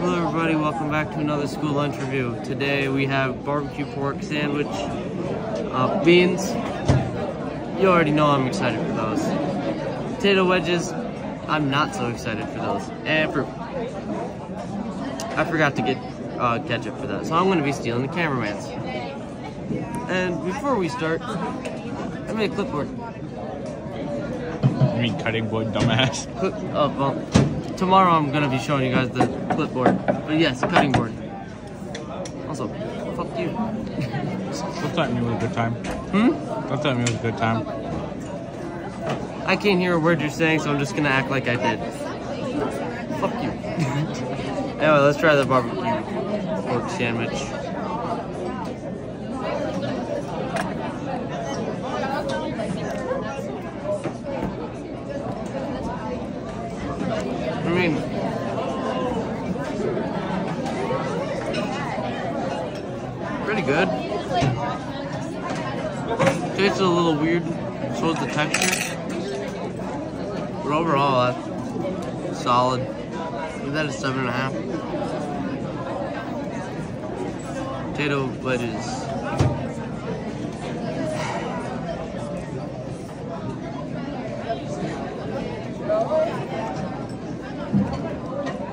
Hello everybody, welcome back to another school lunch review. Today we have barbecue pork sandwich, uh, beans. You already know I'm excited for those. Potato wedges, I'm not so excited for those. And fruit. I forgot to get uh, ketchup for that, so I'm gonna be stealing the cameraman's. And before we start, I made a clipboard. You mean cutting board, dumbass? Oh, well, tomorrow I'm gonna be showing you guys the clipboard. But yes, cutting board. Also, fuck you. Don't threaten me with a good time. Hmm? Don't threaten me with a good time. I can't hear a word you're saying, so I'm just gonna act like I did. Fuck you. anyway, let's try the barbecue pork sandwich. I mean, pretty good. Tastes a little weird, so is the texture. But overall, that's solid. Give that a seven and a half. Potato wedges.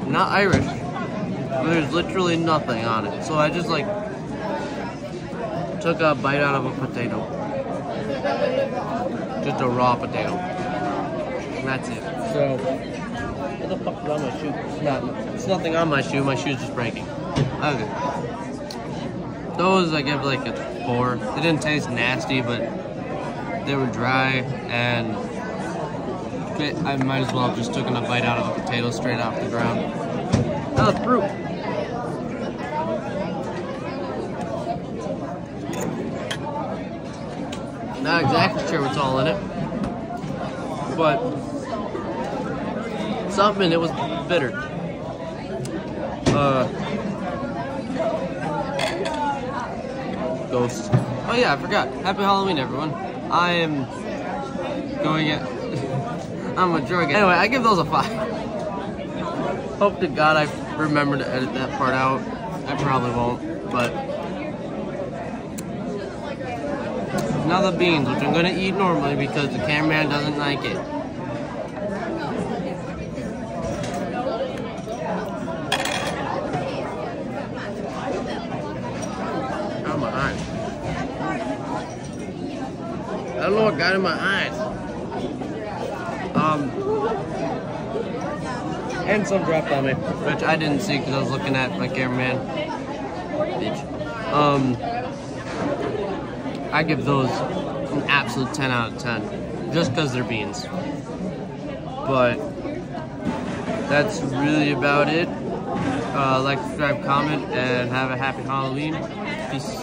Not Irish. There's literally nothing on it. So I just like took a bite out of a potato. Just a raw potato. And that's it. So, what the fuck is on my shoe? It's not. It's nothing on my shoe. My shoe's just breaking. Okay. Those I give like a four. They didn't taste nasty, but they were dry, and I might as well have just taken a bite out of a potato straight off the ground. Oh, fruit. Not exactly sure what's all in it, but something in it was bitter. Uh, ghost. Oh yeah, I forgot. Happy Halloween, everyone. I am going at. I'm a drug. Anyway, I give those a five. Hope to God I remember to edit that part out. I probably won't, but. Now the beans, which I'm gonna eat normally because the cameraman doesn't like it. Oh my eyes. I don't know what got in my eyes. Um, and some dropped on me, which I didn't see because I was looking at my cameraman. Bitch. Um, I give those an absolute 10 out of 10, just because they're beans. But that's really about it. Uh, like, subscribe, comment, and have a happy Halloween. Peace.